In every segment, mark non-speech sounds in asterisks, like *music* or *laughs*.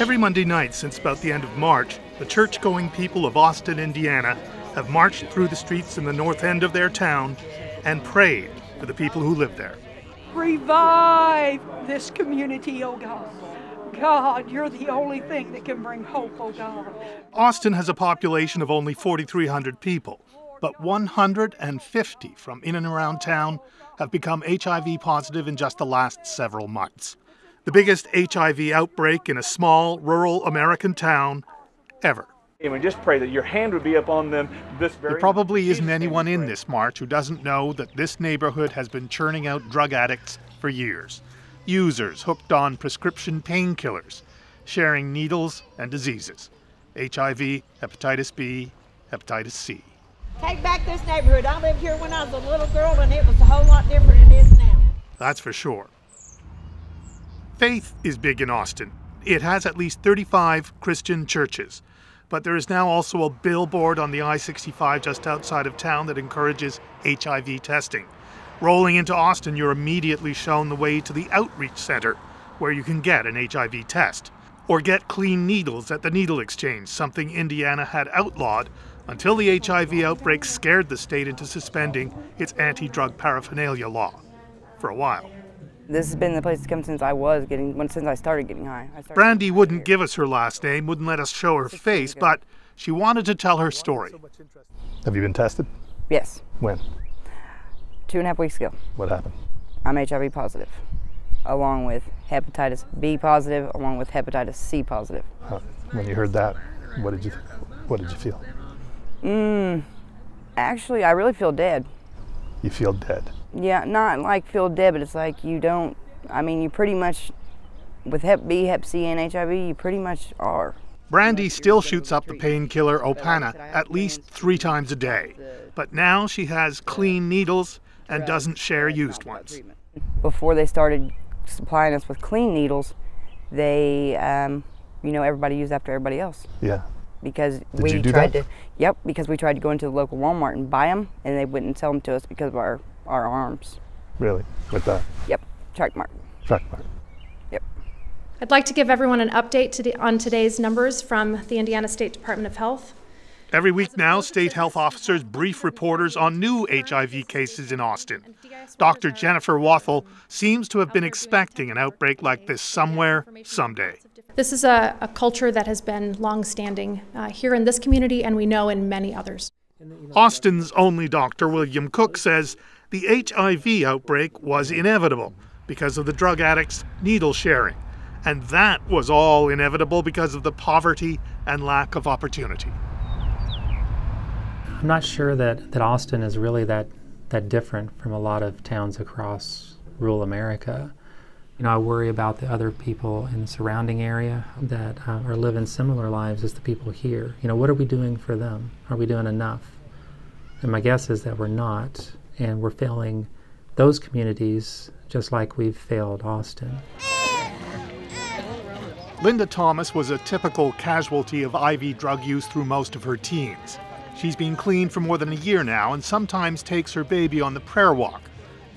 Every Monday night since about the end of March, the church going people of Austin, Indiana, have marched through the streets in the north end of their town and prayed for the people who live there. Revive this community, oh God. God, you're the only thing that can bring hope, oh God. Austin has a population of only 4,300 people, but 150 from in and around town have become HIV positive in just the last several months. The biggest HIV outbreak in a small, rural American town ever. And we just pray that your hand would be upon them this very There probably isn't anyone in this march who doesn't know that this neighborhood has been churning out drug addicts for years. Users hooked on prescription painkillers, sharing needles and diseases HIV, hepatitis B, hepatitis C. Take back this neighborhood. I lived here when I was a little girl, and it was a whole lot different than it is now. That's for sure. Faith is big in Austin. It has at least 35 Christian churches. But there is now also a billboard on the I 65 just outside of town that encourages HIV testing. Rolling into Austin, you're immediately shown the way to the Outreach Center, where you can get an HIV test. Or get clean needles at the Needle Exchange, something Indiana had outlawed until the HIV outbreak scared the state into suspending its anti drug paraphernalia law. For a while. This has been the place to come since I was getting, since I started getting high. I started Brandy wouldn't give us her last name, wouldn't let us show her face, but she wanted to tell her story. Have you been tested? Yes, When? two and a half weeks ago. What happened? I'm HIV positive, along with hepatitis B positive, along with hepatitis C positive. Huh. When you heard that, what did you what did you feel? Mm, actually, I really feel dead. You feel dead. Yeah, not like feel dead, but it's like you don't, I mean, you pretty much, with Hep B, Hep C, and HIV, you pretty much are. Brandy still shoots up the painkiller Opana at least three times a day, but now she has clean needles and doesn't share used ones. Before they started supplying us with clean needles, they, um, you know, everybody used after everybody else. Yeah. because Did we you do tried that? to yep because we tried to go into the local walmart and buy them and they wouldn't sell them to us because of our our arms Really? With the yep track mark track mark. yep I'd like to give everyone an update to the, on today's numbers from the Indiana State Department of Health. Every week now, state health officers brief reporters on new HIV cases in Austin. Dr. Jennifer Walthall seems to have been expecting an outbreak like this somewhere, someday. This is a, a culture that has been longstanding uh, here in this community, and we know in many others. Austin's only doctor, William Cooke, says the HIV outbreak was inevitable because of the drug addicts' needle sharing. And that was all inevitable because of the poverty and lack of opportunity. I'm not sure that, that Austin is really that, that different from a lot of towns across rural America. You know, I worry about the other people in the surrounding area that uh, are living similar lives as the people here. You know, what are we doing for them? Are we doing enough? And my guess is that we're not, and we're failing those communities just like we've failed Austin. Linda Thomas was a typical casualty of IV drug use through most of her teens. She's been clean for more than a year now and sometimes takes her baby on the prayer walk.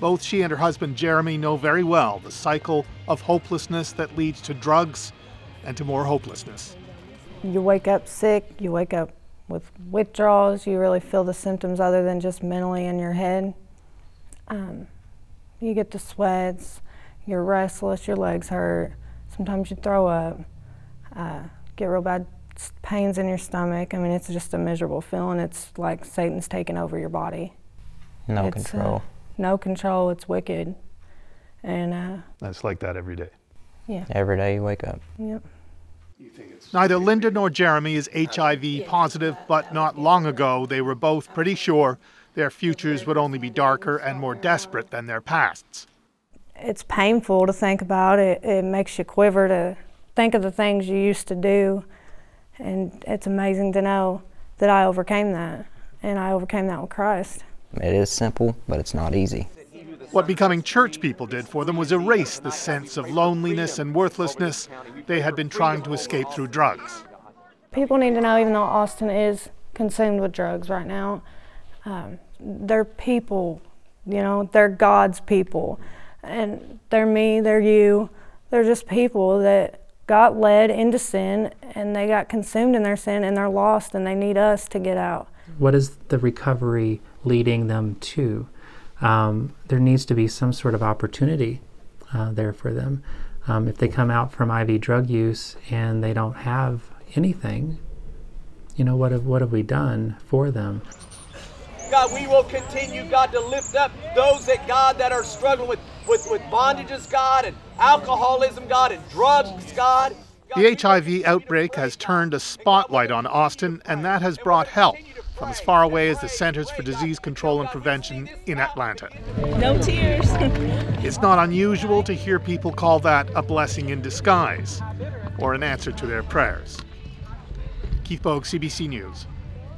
Both she and her husband Jeremy know very well the cycle of hopelessness that leads to drugs and to more hopelessness. You wake up sick, you wake up with withdrawals, you really feel the symptoms other than just mentally in your head. Um, you get the sweats, you're restless, your legs hurt, sometimes you throw up, uh, get real bad pains in your stomach. I mean, it's just a miserable feeling. It's like Satan's taking over your body. No It's, uh, control. No control, it's wicked. And uh, It's like that every day. yeah, Every day you wake up. yep. Neither Linda nor Jeremy is HIV positive, but not long ago they were both pretty sure their futures would only be darker and more desperate than their pasts. it's painful to think about. It, it makes you quiver to think of the things you used to do. And it's amazing to know that I overcame that. And I overcame that with Christ. It is simple, but it's not easy. What becoming church people did for them was erase the sense of loneliness and worthlessness they had been trying to escape through drugs. People need to know, even though Austin is consumed with drugs right now, um, they're people, you know, they're God's people. And they're me, they're you. They're just people that got led into sin and they got consumed in their sin and they're lost and they need us to get out. What is the recovery leading them to? Um, there needs to be some sort of opportunity uh, there for them. Um, if they come out from IV drug use and they don't have anything, you know, what have, what have we done for them? God, we will continue, God, to lift up those that, God, that are struggling with, with, with bondages, God, and alcoholism, God, and drugs, God. The HIV outbreak has turned a spotlight on Austin, and that has brought help from as far away as the Centers for Disease Control and Prevention in Atlanta. No tears. *laughs* It's not unusual to hear people call that a blessing in disguise or an answer to their prayers. Keith Boag, CBC News,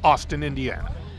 Austin, Indiana.